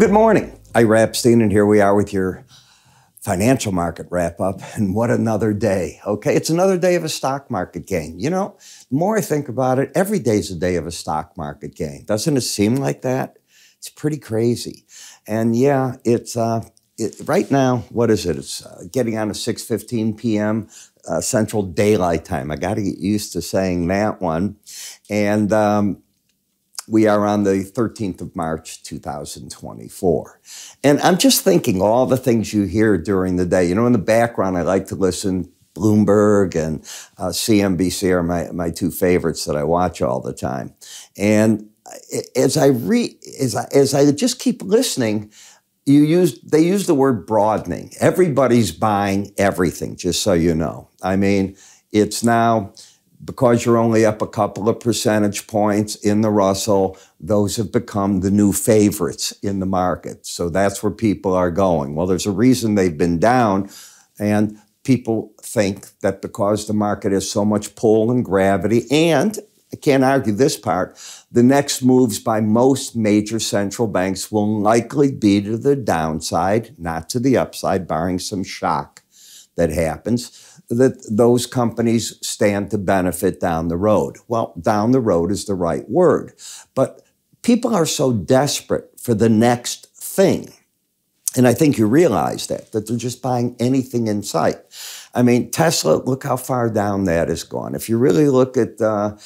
good morning. Ira Epstein, and here we are with your financial market wrap up. And what another day. Okay, it's another day of a stock market gain. You know, the more I think about it, every day's a day of a stock market gain. Doesn't it seem like that? It's pretty crazy. And yeah, it's uh, it, right now. What is it? It's uh, getting on to 6:15 p.m. Uh, Central Daylight Time. I got to get used to saying that one. And um, we are on the 13th of March, 2024. And I'm just thinking all the things you hear during the day. You know, in the background, I like to listen. Bloomberg and uh, CNBC are my, my two favorites that I watch all the time. And as I read, as I, as I just keep listening, you use they use the word broadening. Everybody's buying everything, just so you know. I mean, it's now because you're only up a couple of percentage points in the Russell, those have become the new favorites in the market. So that's where people are going. Well, there's a reason they've been down, and people think that because the market has so much pull and gravity, and I can't argue this part, the next moves by most major central banks will likely be to the downside, not to the upside, barring some shock that happens that those companies stand to benefit down the road. Well, down the road is the right word. But people are so desperate for the next thing. And I think you realize that, that they're just buying anything in sight. I mean, Tesla, look how far down that has gone. If you really look at uh,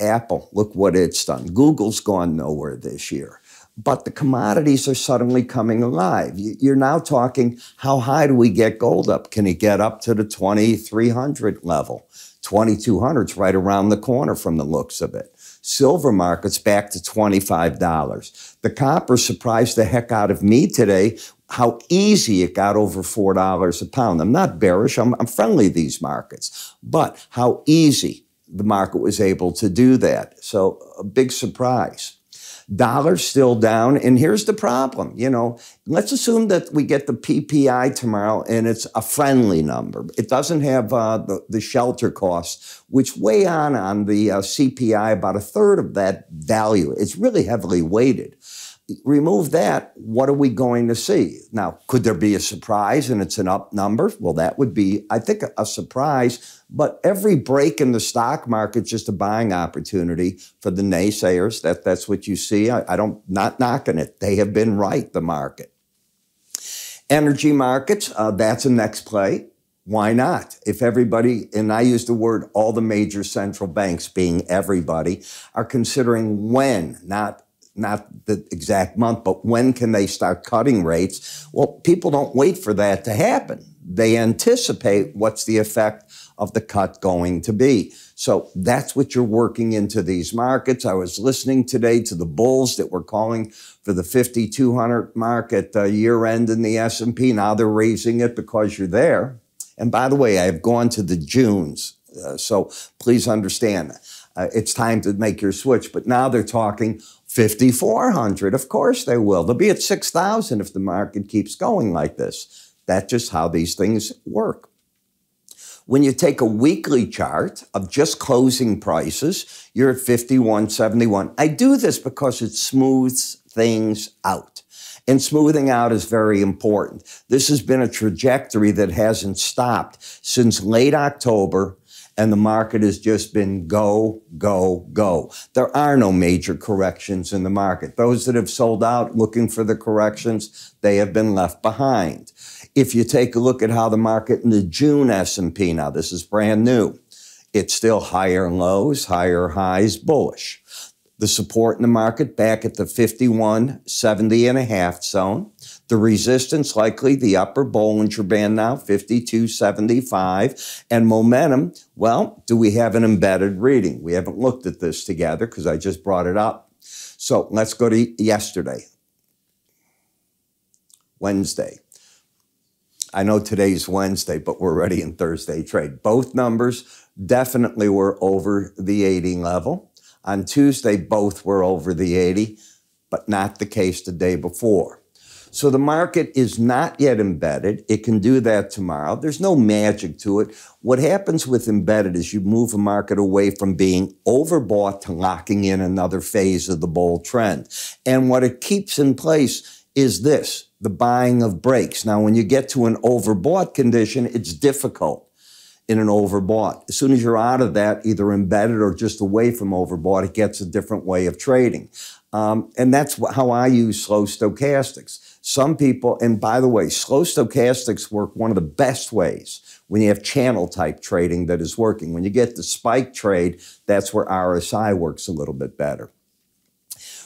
Apple, look what it's done. Google's gone nowhere this year but the commodities are suddenly coming alive. You're now talking, how high do we get gold up? Can it get up to the 2,300 level? 2,200 is right around the corner from the looks of it. Silver market's back to $25. The copper surprised the heck out of me today how easy it got over $4 a pound. I'm not bearish, I'm, I'm friendly to these markets, but how easy the market was able to do that. So a big surprise. Dollar's still down. And here's the problem. You know, let's assume that we get the PPI tomorrow and it's a friendly number. It doesn't have uh, the, the shelter costs, which weigh on on the uh, CPI about a third of that value. It's really heavily weighted remove that, what are we going to see? Now, could there be a surprise and it's an up number? Well, that would be, I think, a, surprise. But every break in the stock market is just a buying opportunity for the naysayers. That, that's what you see. I, I don't, not knocking it. They have been right, the market. Energy markets, uh, that's a next play. Why not? If everybody, and I use the word all the major central banks being everybody, are considering when, not not the exact month, but when can they start cutting rates? Well, people don't wait for that to happen. They anticipate what's the effect of the cut going to be. So that's what you're working into these markets. I was listening today to the bulls that were calling for the 5200 mark at uh, year end in the S&P. Now they're raising it because you're there. And by the way, I've gone to the Junes. Uh, so please understand, uh, it's time to make your switch. But now they're talking 5,400. Of course they will. They'll be at 6,000 if the market keeps going like this. That's just how these things work. When you take a weekly chart of just closing prices, you're at 51.71. I do this because it smooths things out. And smoothing out is very important. This has been a trajectory that hasn't stopped since late October and the market has just been go, go, go. There are no major corrections in the market. Those that have sold out looking for the corrections, they have been left behind. If you take a look at how the market in the June S&P, now this is brand new, it's still higher lows, higher highs, bullish. The support in the market back at the 51, 70 and a half zone. The resistance likely the upper Bollinger Band now, 52.75. And momentum, well, do we have an embedded reading? We haven't looked at this together because I just brought it up. So let's go to yesterday, Wednesday. I know today's Wednesday, but we're already in Thursday trade. Both numbers definitely were over the 80 level. On Tuesday, both were over the 80, but not the case the day before. So the market is not yet embedded. It can do that tomorrow. There's no magic to it. What happens with embedded is you move a market away from being overbought to locking in another phase of the bull trend. And what it keeps in place is this the buying of breaks. Now, when you get to an overbought condition, it's difficult in an overbought. As soon as you're out of that, either embedded or just away from overbought, it gets a different way of trading. Um, and that's how I use slow stochastics. Some people, and by the way, slow stochastics work one of the best ways when you have channel type trading that is working. When you get the spike trade, that's where RSI works a little bit better.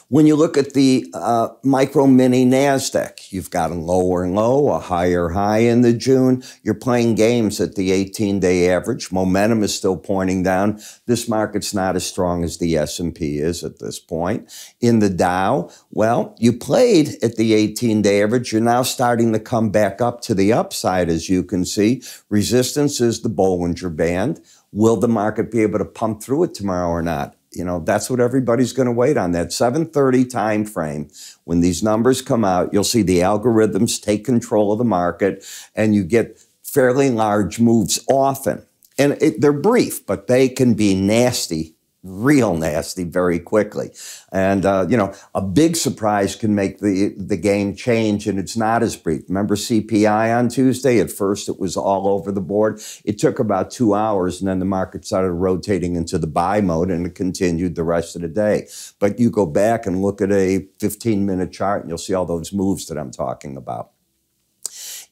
When you look at the uh, micro mini NASDAQ, you've got a lower and low, a higher high in the June. You're playing games at the 18 day average. Momentum is still pointing down. This market's not as strong as the S&P is at this point. In the Dow, well, you played at the 18 day average. You're now starting to come back up to the upside, as you can see. Resistance is the Bollinger Band. Will the market be able to pump through it tomorrow or not? You know that's what everybody's going to wait on that 730 time frame when these numbers come out you'll see the algorithms take control of the market and you get fairly large moves often. And it, they're brief but they can be nasty real nasty very quickly. And, uh, you know, a big surprise can make the, the game change and it's not as brief. Remember CPI on Tuesday? At first it was all over the board. It took about two hours and then the market started rotating into the buy mode and it continued the rest of the day. But you go back and look at a 15 minute chart and you'll see all those moves that I'm talking about.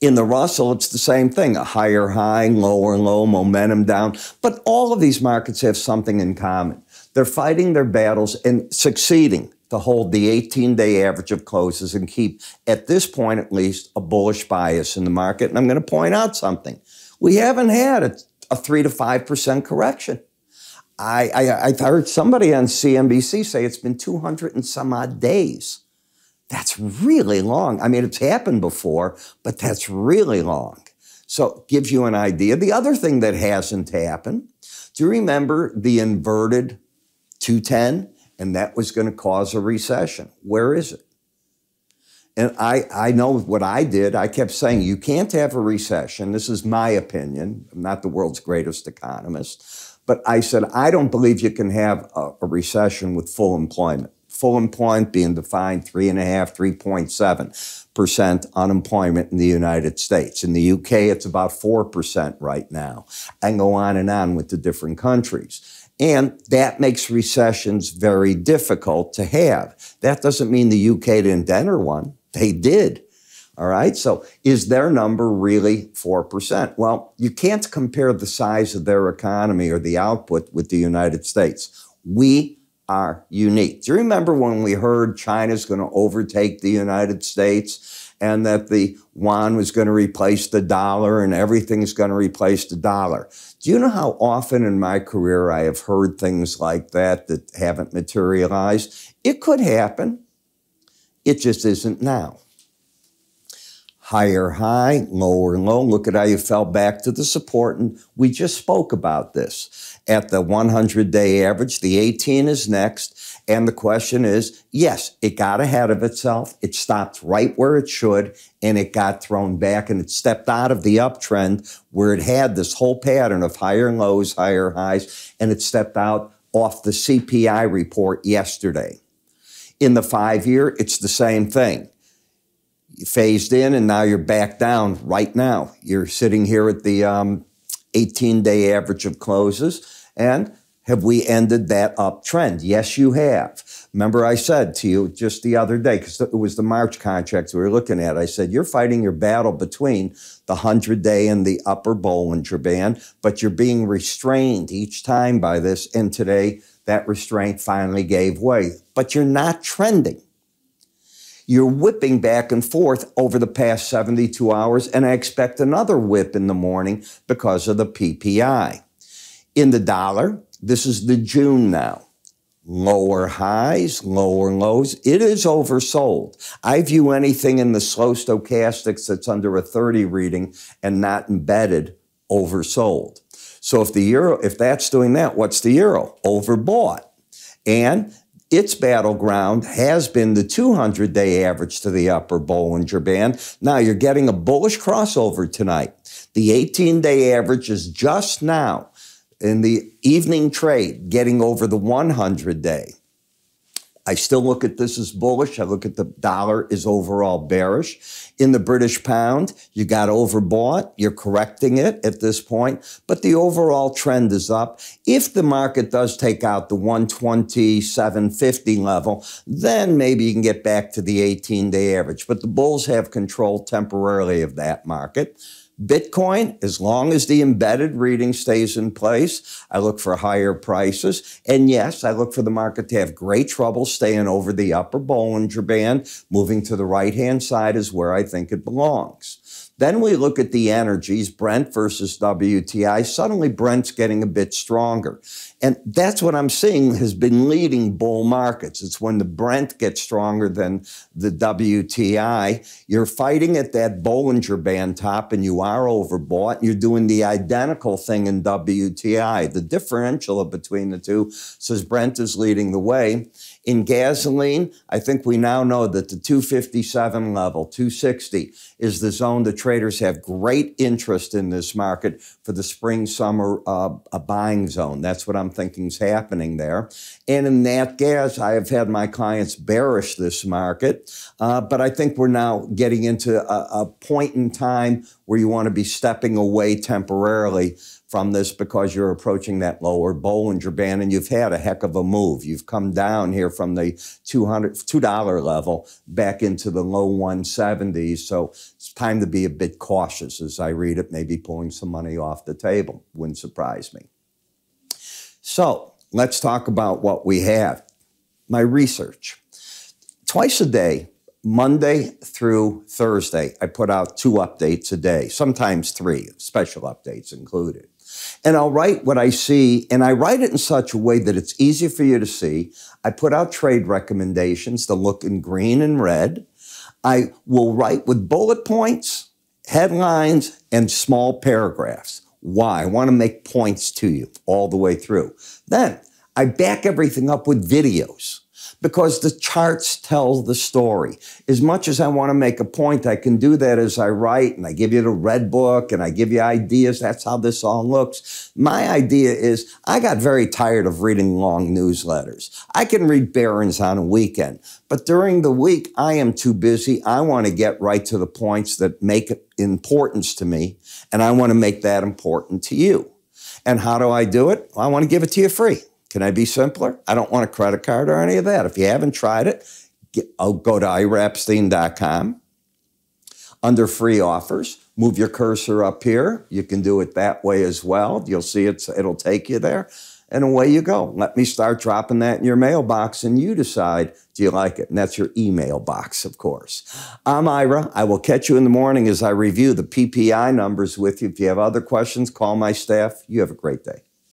In the Russell, it's the same thing a higher high, lower low, momentum down. But all of these markets have something in common. They're fighting their battles and succeeding to hold the 18 day average of closes and keep, at this point at least, a bullish bias in the market. And I'm going to point out something. We haven't had a, a 3 to 5% correction. I, I, I heard somebody on CNBC say it's been 200 and some odd days. That's really long. I mean, it's happened before, but that's really long. So it gives you an idea. The other thing that hasn't happened, do you remember the inverted 210? And that was going to cause a recession. Where is it? And I, I know what I did. I kept saying, you can't have a recession. This is my opinion. I'm not the world's greatest economist. But I said, I don't believe you can have a, a recession with full employment full employment being defined three and a half, 3.7 percent unemployment in the United States. In the UK, it's about 4% right now. And go on and on with the different countries. And that makes recessions very difficult to have. That doesn't mean the UK didn't enter one. They did. All right. So is their number really 4%? Well, you can't compare the size of their economy or the output with the United States. We are unique. Do you remember when we heard China's going to overtake the United States and that the yuan was going to replace the dollar and everything's going to replace the dollar? Do you know how often in my career I have heard things like that that haven't materialized? It could happen. It just isn't now higher high, lower low. Look at how you fell back to the support. And we just spoke about this. At the 100 day average, the 18 is next. And the question is, yes, it got ahead of itself. It stopped right where it should and it got thrown back and it stepped out of the uptrend where it had this whole pattern of higher lows, higher highs, and it stepped out off the CPI report yesterday. In the five year, it's the same thing phased in and now you're back down right now. You're sitting here at the um, 18 day average of closes. And have we ended that uptrend? Yes, you have. Remember, I said to you just the other day, because it was the March contracts we were looking at, I said, you're fighting your battle between the 100 day and the upper Bollinger Band, but you're being restrained each time by this. And today, that restraint finally gave way. But you're not trending. You're whipping back and forth over the past 72 hours, and I expect another whip in the morning because of the PPI. In the dollar, this is the June now. Lower highs, lower lows. It is oversold. I view anything in the slow stochastics that's under a 30 reading and not embedded oversold. So if the euro, if that's doing that, what's the euro? Overbought. And its battleground has been the 200 day average to the upper Bollinger Band. Now you're getting a bullish crossover tonight. The 18 day average is just now in the evening trade getting over the 100 day. I still look at this as bullish. I look at the dollar as overall bearish. In the British pound, you got overbought. You're correcting it at this point, but the overall trend is up. If the market does take out the 127.50 level, then maybe you can get back to the 18 day average. But the bulls have control temporarily of that market. Bitcoin, as long as the embedded reading stays in place, I look for higher prices. And yes, I look for the market to have great trouble staying over the upper Bollinger Band. Moving to the right hand side is where I think it belongs. Then we look at the energies, Brent versus WTI. Suddenly, Brent's getting a bit stronger. And that's what I'm seeing has been leading bull markets. It's when the Brent gets stronger than the WTI. You're fighting at that Bollinger Band top and you are overbought. You're doing the identical thing in WTI. The differential between the two says Brent is leading the way. In gasoline, I think we now know that the 257 level, 260, is the zone the traders have great interest in this market for the spring summer uh, buying zone. That's what I'm thinking is happening there. And in nat gas, I have had my clients bearish this market, uh, but I think we're now getting into a, a point in time where you want to be stepping away temporarily from this because you're approaching that lower Bollinger Band and you've had a heck of a move. You've come down here from the 200 $2 level back into the low 170s. So it's time to be a bit cautious as I read it, maybe pulling some money off the table. Wouldn't surprise me. So let's talk about what we have. My research. Twice a day, Monday through Thursday, I put out two updates a day, sometimes three, special updates included. And I'll write what I see, and I write it in such a way that it's easy for you to see. I put out trade recommendations to look in green and red. I will write with bullet points, headlines, and small paragraphs. Why? I want to make points to you all the way through. Then I back everything up with videos because the charts tell the story. As much as I want to make a point, I can do that as I write and I give you the red book and I give you ideas. That's how this all looks. My idea is I got very tired of reading long newsletters. I can read Barron's on a weekend, but during the week, I am too busy. I want to get right to the points that make importance to me, and I want to make that important to you. And how do I do it? Well, I want to give it to you free. Can I be simpler? I don't want a credit card or any of that. If you haven't tried it, get, I'll go to iraepstein.com. Under free offers, move your cursor up here. You can do it that way as well. You'll see it's, it'll take you there. And away you go. Let me start dropping that in your mailbox and you decide, do you like it? And that's your email box, of course. I'm Ira. I will catch you in the morning as I review the PPI numbers with you. If you have other questions, call my staff. You have a great day.